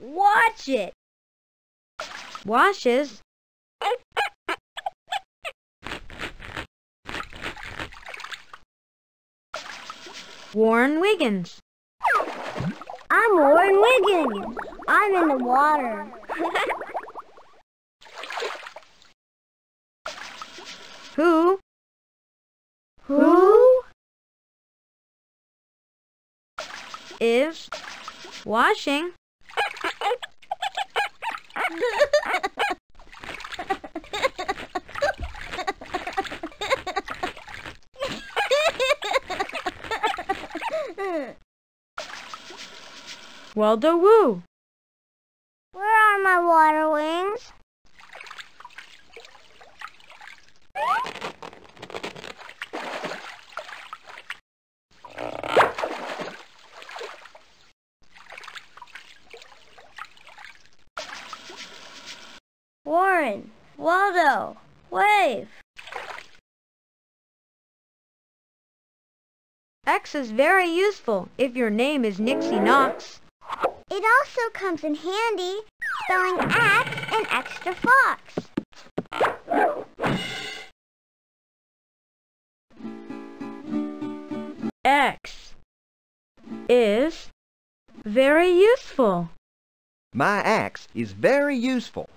Watch it. Washes. Warren Wiggins. I'm Warren Wiggins. I'm in the water. Who? Who? Is washing. Waldo Woo. Where are my water wings? Warren, Waldo, wave. X is very useful if your name is Nixie Knox. It also comes in handy spelling X and extra fox. X is very useful. My axe is very useful.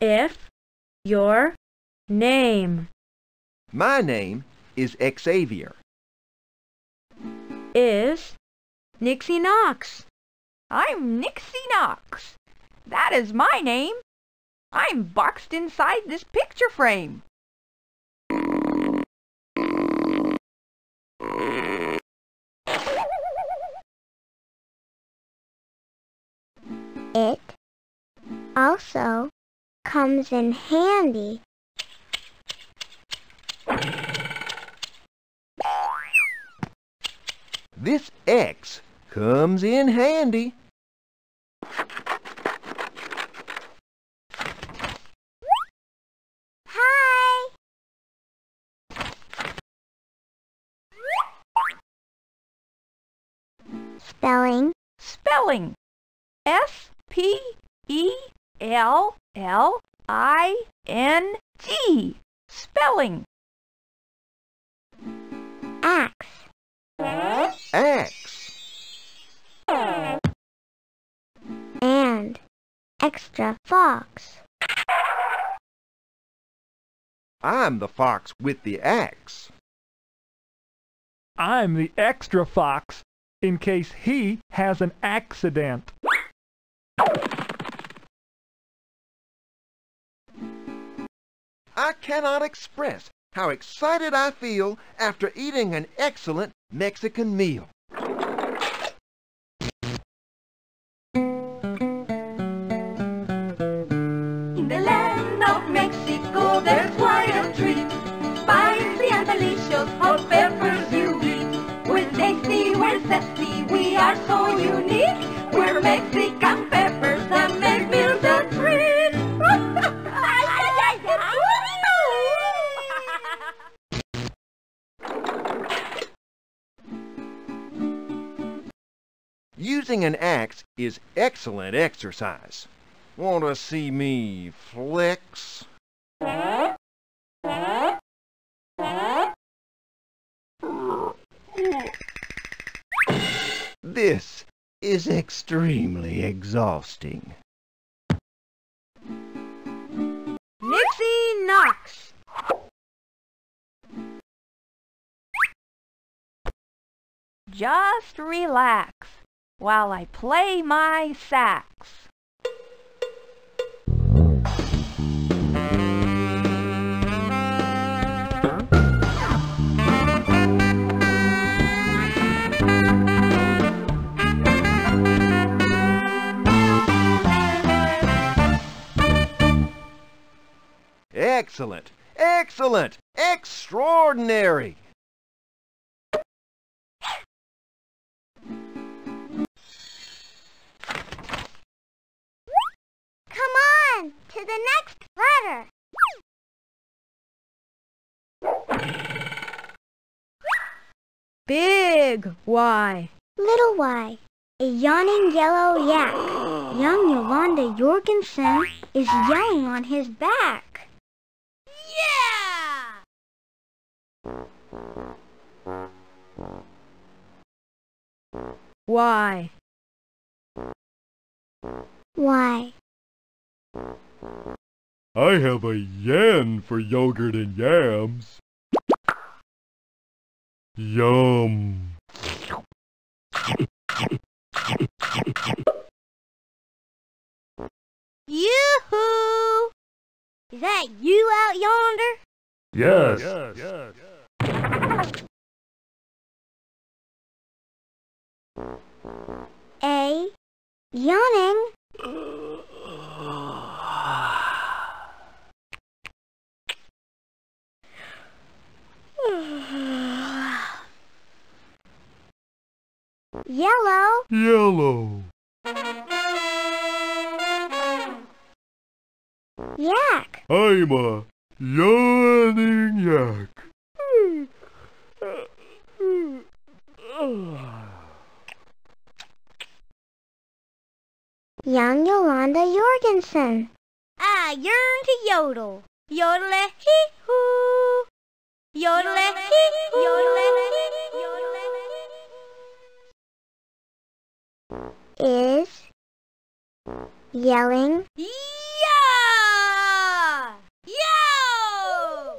If your name My name is Xavier. is Nixie Knox. I'm Nixie Knox. That is my name. I'm boxed inside this picture frame. It also comes in handy This X comes in handy. Hi. Spelling Spelling S P E L L I N G. Spelling axe. Axe. And extra fox. I'm the fox with the axe. I'm the extra fox in case he has an accident. I cannot express how excited I feel after eating an excellent Mexican meal. Using an axe is excellent exercise. Want to see me flex? This is extremely exhausting. Nixie Knox. just relax while I play my sax. Excellent! Excellent! Extraordinary! To the next letter. Big Y. Little Y. A yawning yellow yak. Young Yolanda Yorgenson is yelling on his back. Yeah! Y. Why? I have a yen for yogurt and yams. Yum. Yoo-hoo! Is that you out yonder? Yes. A. Yawning. Yellow. Yellow. Yak. I'm a yawning yak. Young Yolanda Yorgenson. I yearn to yodel. Yodel hee hoo. Yodel hee hoo. Yodel Is yelling. Yeah! Yo!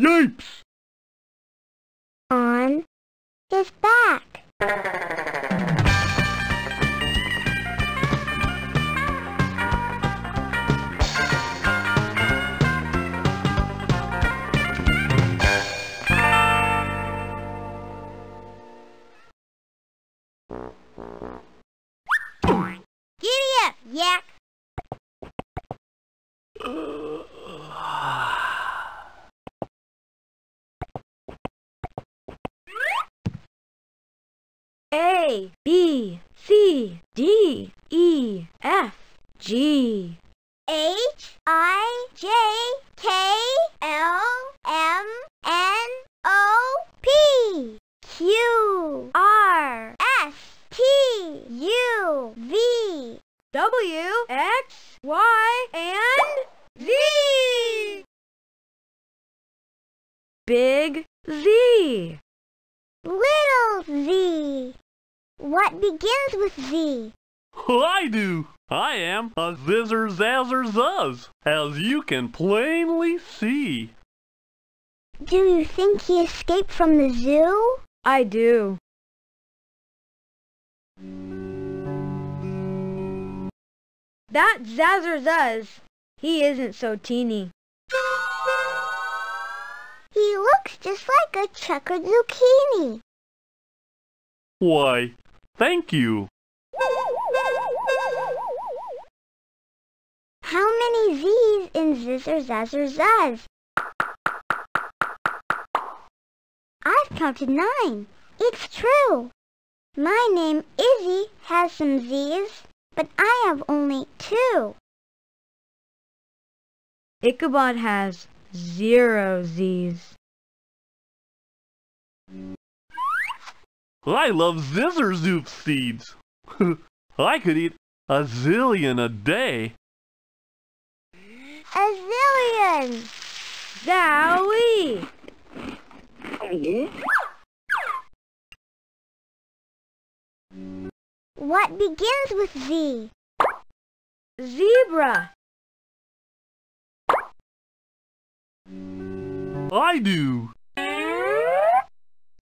Yipes! On his back. A, B, C, D, E, F, G. H I J K L M N O P Q R S T U V W, X, Y, and Z. Big Z. Little Z. What begins with Z? I do. I am a zizzer zazzer zuzz, as you can plainly see. Do you think he escaped from the zoo? I do. That Zazzer Zuzz, he isn't so teeny. He looks just like a checkered zucchini. Why, thank you. How many Z's in Zizzer Zazzer Zuzz? I've counted nine. It's true. My name Izzy has some Z's, but I have only two. Ichabod has zero Z's. I love zizzer zoop seeds. I could eat a zillion a day. A zillion. Zowie! What begins with Z? Zebra. I do.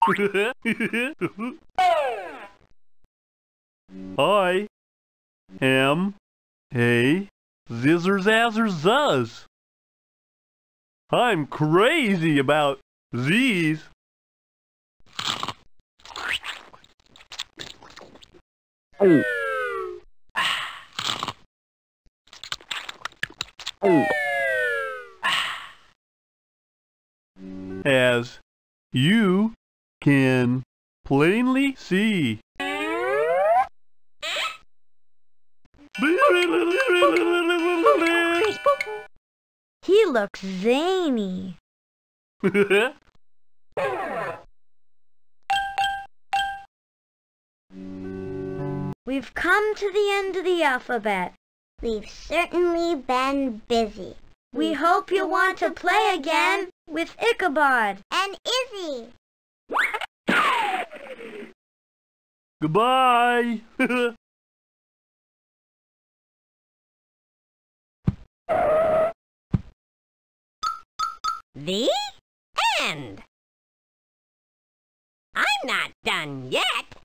I am a zizzer. I'm crazy about Z's. As you can plainly see. He looks zany. We've come to the end of the alphabet. We've certainly been busy. We hope you'll want to play again with Ichabod and Izzy. Goodbye. The end. I'm not done yet.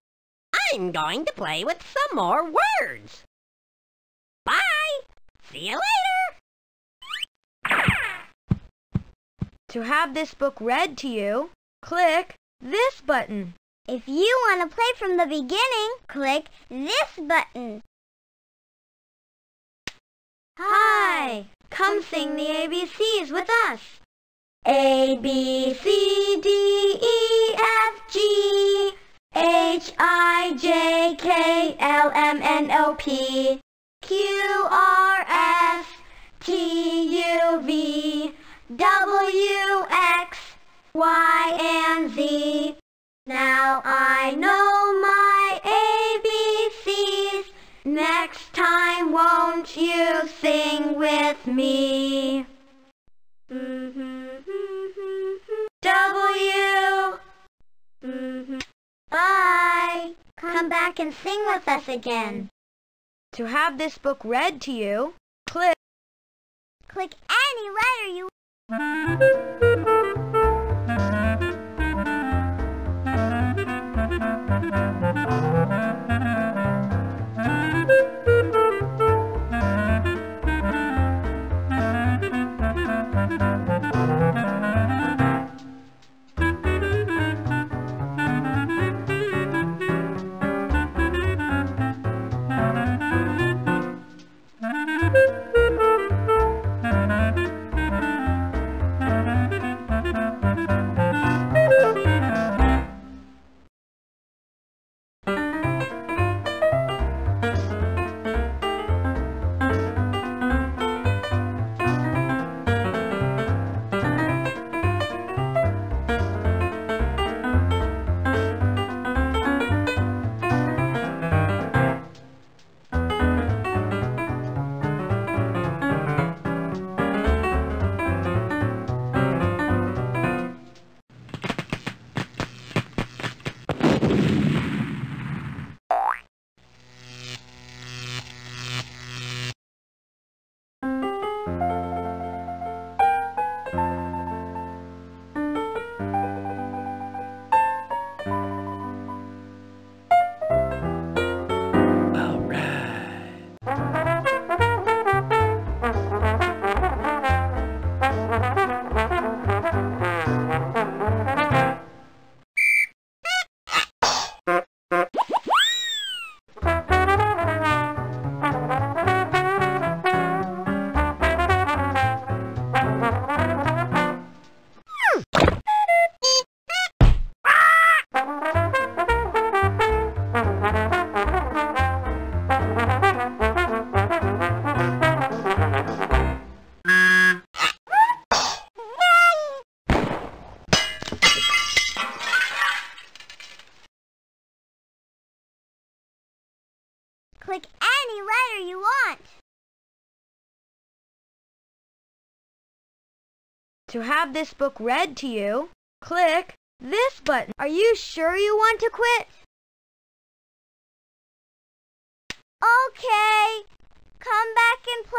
I'm going to play with some more words. Bye. See you later. To have this book read to you, click this button. If you want to play from the beginning, click this button. Hi! Come sing the ABCs with us. A, B, C, D, E, F, G, H, I, J, K, L, M, N, O, P, Q, R, S, T, U, V, W, X, Y, and Z. Now I know my ABCs. Next time won't you sing with me? W. Bye. Come back and sing with us again. To have this book read to you, click Click any letter you Click To have this book read to you, click this button. Are you sure you want to quit? Okay. Come back and play.